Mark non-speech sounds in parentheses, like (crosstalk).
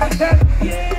(laughs) Yeah!